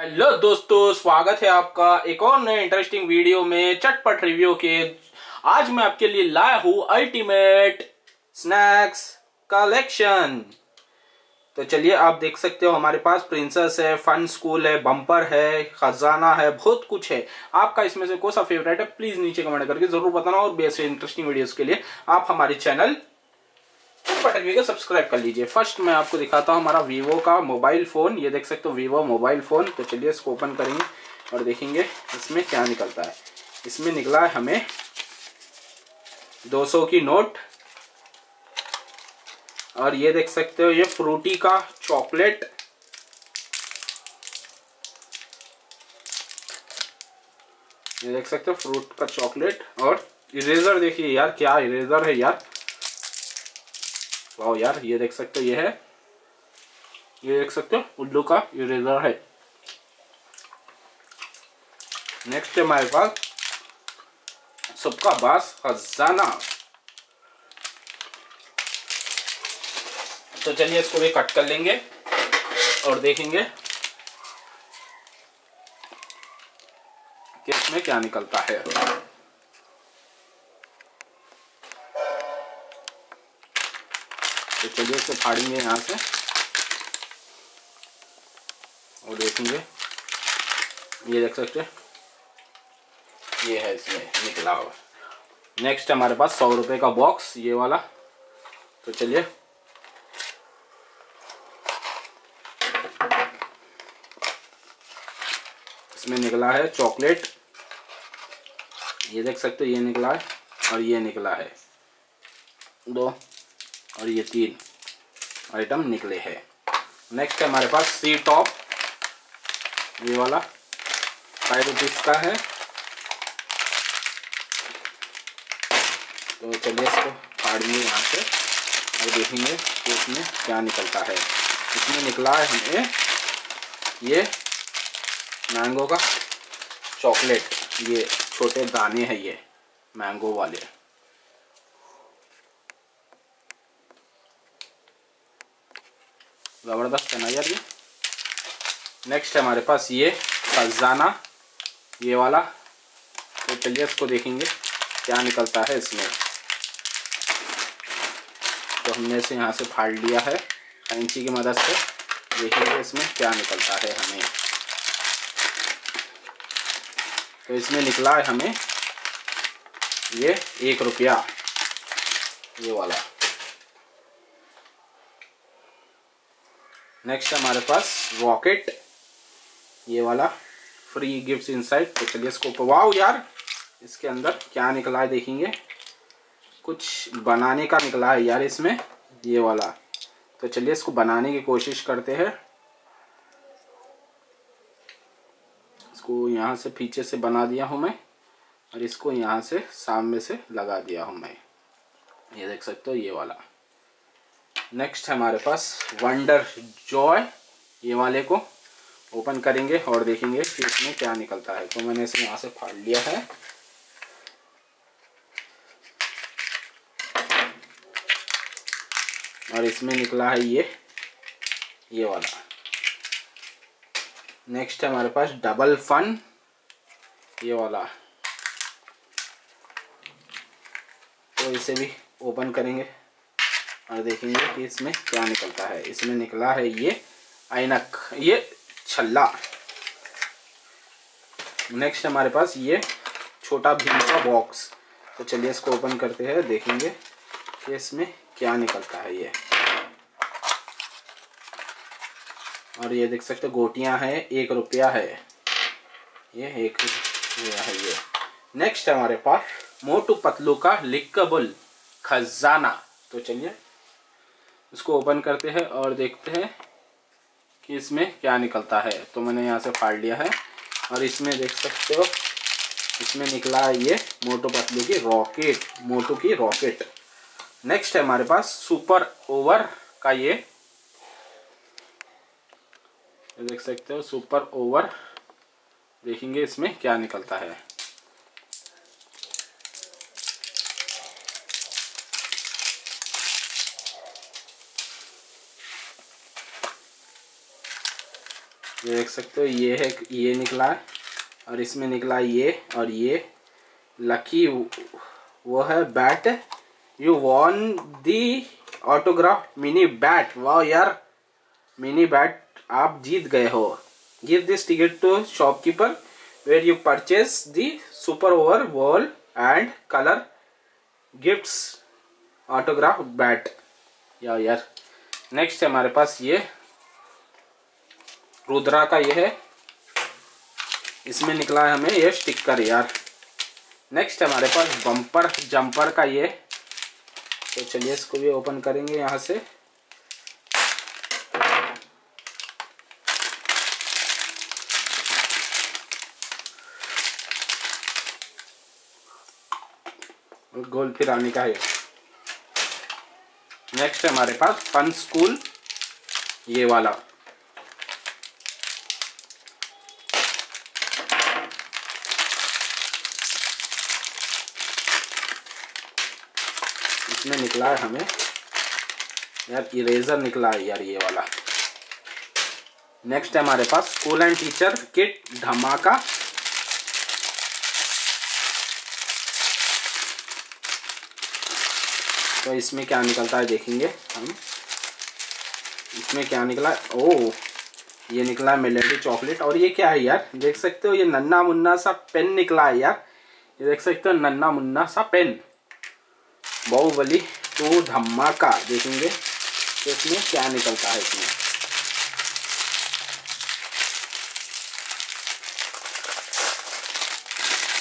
Hello दोस्तों, स्वागत है आपका एक और नए इंटरेस्टिंग वीडियो में चटपट रिव्यू के। आज मैं आपके लिए लाया हूँ अल्टीमेट स्नैक्स कलेक्शन तो चलिए, आप देख सकते हो हमारे पास प्रिंसेस है फन स्कूल है बम्पर है, खजाना है, बहुत कुछ है। आपका इसमें से कौन सा फेवरेट है प्लीज़ नीचे कमेंट करके ज़रूर बताना और बेस्ट इंटरेस्टिंग वीडियोस के लिए आप हमारे चैनल बटन को सब्सक्राइब कर लीजिए। फ़र्स्ट मैं आपको दिखाता हूँ हमारा वीवो का मोबाइल फ़ोन ये देख सकते हो वीवो मोबाइल फ़ोन तो चलिए इसको ओपन करेंगे और देखेंगे इसमें क्या निकलता है। इसमें निकला है हमें 200 की नोट और ये देख सकते हो, ये फ्रूटी का चॉकलेट ये देख सकते हो फ्रूट का चॉकलेट और इरेजर देखिए यार, क्या इरेजर है यार। वाह यार, ये देख सकते हो, ये है। ये देख सकते हो, उल्लू का इरेजर है। नेक्स्ट है हमारे पास सबका बास खजाना। तो चलिए इसको भी कट कर लेंगे और देखेंगे कि इसमें क्या निकलता है। चलिए इसे फाड़ेंगे यहाँ से। और देखेंगे। ये देख सकते ये है इसमें, निकला हुआ। नेक्स्ट हमारे पास सौ रुपए का बॉक्स ये वाला। तो चलिए। इसमें निकला है चॉकलेट ये देख सकते हो, ये निकला है और ये निकला है। दो। और ये तीन आइटम निकले हैं। नेक्स्ट है हमारे पास सी टॉप ये वाला फाइव रुपीज़ का है। तो चलिए इसको फाड़िए यहाँ से और देखेंगे कि इसमें क्या निकलता है। इसमें निकला है हमें ये मैंगो का चॉकलेट ये छोटे दाने हैं ये मैंगो वाले। ज़बरदस्त है ना यार ये। नेक्स्ट है हमारे पास ये खजाना ये वाला। तो चलिए इसको देखेंगे, क्या निकलता है इसमें। तो हमने इसे यहाँ से फाड़ लिया है कैंची की मदद से। देखेंगे इसमें क्या निकलता है हमें। तो इसमें निकला है हमें ये एक रुपया, ये वाला। नेक्स्ट हमारे पास रॉकेट ये वाला फ्री गिफ्ट इनसाइड तो चलिए इसको वाओ यार, इसके अंदर क्या निकला है देखेंगे। कुछ बनाने का निकला है यार इसमें, ये वाला। तो चलिए इसको बनाने की कोशिश करते हैं। इसको यहाँ से पीछे से बना दिया हूँ मैं, और इसको यहाँ से सामने से लगा दिया हूँ मैं। ये देख सकते हो, ये वाला। नेक्स्ट हमारे पास वंडर जॉय ये वाले को ओपन करेंगे और देखेंगे कि इसमें क्या निकलता है। तो मैंने इसे यहाँ से फाड़ लिया है। और इसमें निकला है ये ये वाला। नेक्स्ट है हमारे पास डबल फन ये वाला। तो इसे भी ओपन करेंगे। और देखेंगे कि इसमें क्या निकलता है। इसमें निकला है ये ऐनक ये छल्ला। नेक्स्ट हमारे पास ये छोटा भीम का बॉक्स तो चलिए इसको ओपन करते हैं, देखेंगे कि इसमें क्या निकलता है ये। और ये देख सकते गोटियाँ हैं, एक रुपया है। ये एक रुपया है ये। नेक्स्ट हमारे पास मोटू पतलू का लिकबल खजाना। तो चलिए इसको ओपन करते हैं और देखते हैं कि इसमें क्या निकलता है। तो मैंने यहाँ से फाड़ लिया है और इसमें देख सकते हो, इसमें निकला ये मोटो पतलू की रॉकेट मोटो की रॉकेट नेक्स्ट है हमारे पास सुपर ओवर का ये। देख सकते हो सुपर ओवर देखेंगे इसमें क्या निकलता है। देख सकते हो, ये है, ये निकला और इसमें निकला ये और ये। लकी वो है bat you won the autograph mini bat वाह यार मिनी बैट आप जीत गए हो। Give this ticket to shopkeeper where you purchase the super over wall and colour gifts autograph bat या यार नेक्स्ट हमारे पास ये। रुद्रा का ये है। इसमें निकला है हमें ये स्टिकर यार। नेक्स्ट हमारे पास बम्पर जंपर का ये। तो चलिए इसको भी ओपन करेंगे यहाँ से। गोल फिर आने का है। नेक्स्ट हमारे पास फन स्कूल ये वाला। इसमें निकला है हमें। यार इरेजर निकला है यार ये वाला। नेक्स्ट है हमारे पास स्कूल एंड टीचर किट धमाका। तो इसमें क्या निकलता है देखेंगे हम। इसमें क्या निकला ओ, ये निकला मेलेडी चॉकलेट और ये क्या है यार? देख सकते हो, ये नन्ना मुन्ना सा पेन निकला है यार। ये देख सकते हो, नन्ना मुन्ना सा पेन बाहुबली टू धमाका देखेंगे तो इसमें क्या निकलता है इसमें?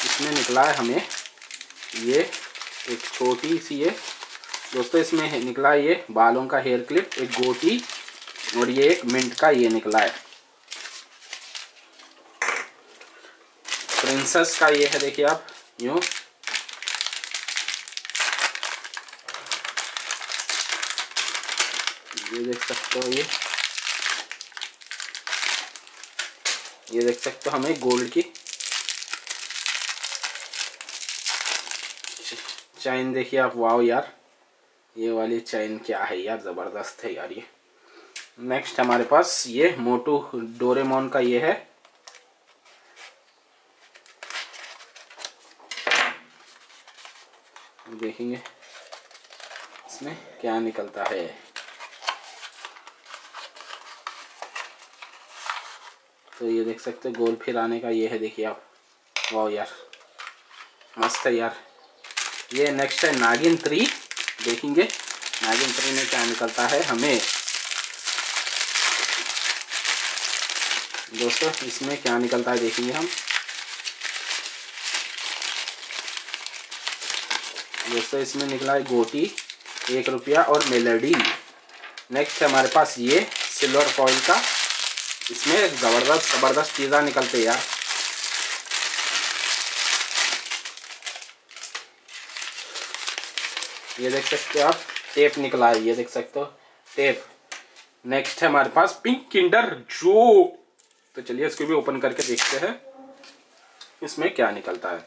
इसमें निकला है हमें ये एक छोटी सी ये, दोस्तों इसमें निकला ये बालों का हेयर क्लिप, एक गोटी और ये एक मिंट का ये निकला है। प्रिंसेस का ये है, देखिए आप, यूँ। ये देख सकते हो ये ये देख सकते हो हमें गोल्ड की चैन देखिए आप। वाओ यार, ये वाली चैन क्या है यार, ज़बरदस्त है यार ये। नेक्स्ट हमारे पास ये मोटू डोरेमोन का ये है। देखेंगे, इसमें क्या निकलता है। तो ये देख सकते गोल फिर आने का ये है देखिए आप। वाह यार, मस्त है यार। ये नेक्स्ट है नागिन थ्री देखेंगे। नागिन थ्री में क्या निकलता है हमें। दोस्तों, इसमें क्या निकलता है देखेंगे हम। दोस्तों, इसमें निकला है गोटी, एक रुपया और मेलेडी नेक्स्ट हमारे पास ये सिल्वर फॉइल का। इसमें ज़बरदस्त ज़बरदस्त चीज़ा निकलते यार ये देख सकते हो आप टेप निकला है ये देख सकते हो टेप नेक्स्ट है हमारे पास पिंक किंडर जो तो चलिए इसको भी ओपन करके देखते हैं। इसमें क्या निकलता है?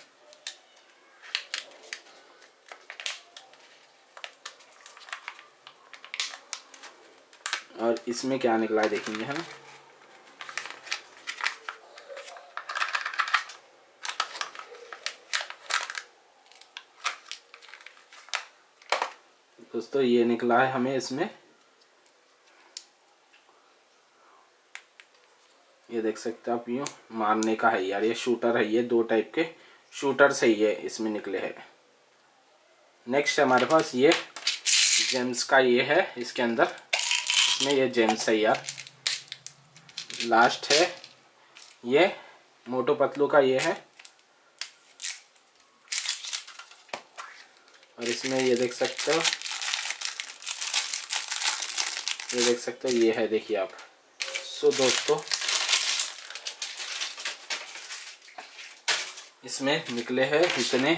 और इसमें क्या निकला है, देखेंगे हम। दोस्तों ये निकला है हमें इसमें। ये देख सकते हैं आप, यूँ मारने का है यार, ये शूटर है, ये दो टाइप के शूटर से ये, इसमें निकले हैं। नेक्स्ट हमारे पास ये जेम्स का ये है इसके अंदर। इसमें ये जेम्स है यार। लास्ट है ये, मोटो पतलू का ये है। और इसमें ये देख सकते हो ये देख सकते हो, ये है देखिए आप। सो दोस्तों, इसमें निकले हैं इतने।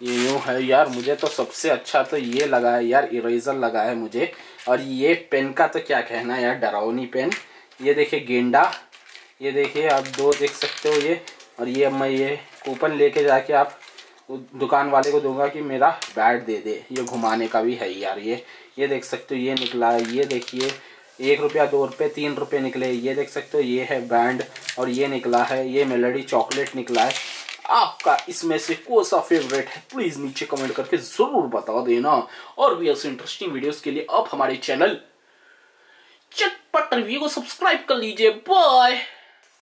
ये यूँ है यार, मुझे तो सबसे अच्छा तो ये लगा है यार इरेजर लगा है मुझे। और ये पेन का तो क्या कहना यार, डरावनी पेन ये देखिए गेंडा, ये देखिए आप दो देख सकते हो ये। और ये मैं ये कूपन लेके जाके आप दुकान वाले को दूँगा कि मेरा बैट दे दे, ये घुमाने का भी है यार ये। ये देख सकते हो, ये निकला है ये देखिए, एक रुपया, दो रुपये, तीन रुपये निकले, ये देख सकते हो, ये है बैंड और ये निकला है, ये मेलोडी चॉकलेट निकला है। आपका इसमें से कौन सा फेवरेट है प्लीज़ नीचे कमेंट करके ज़रूर बता देना। और भी ऐसे इंटरेस्टिंग वीडियोस के लिए आप हमारे चैनल चटपट रिव्यू को सब्सक्राइब कर लीजिए। बाय